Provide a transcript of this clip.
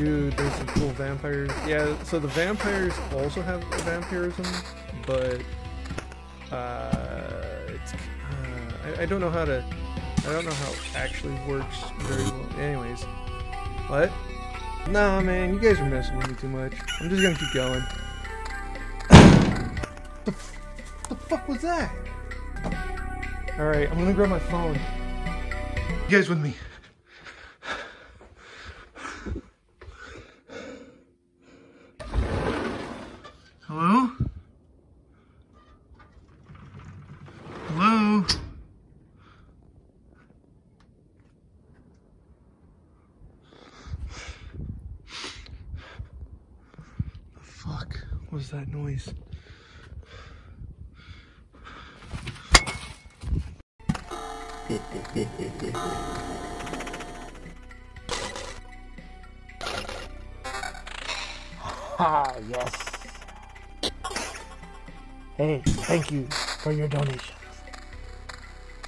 Dude, there's some cool vampires. Yeah, so the vampires also have vampirism, but uh, it's uh, I, I don't know how to I don't know how it actually works very well. Anyways, what? Nah, man, you guys are messing with me too much. I'm just gonna keep going. the, the fuck was that? All right, I'm gonna grab my phone. You guys with me? Fuck was that noise? Ah, yes. Hey, thank you for your donation.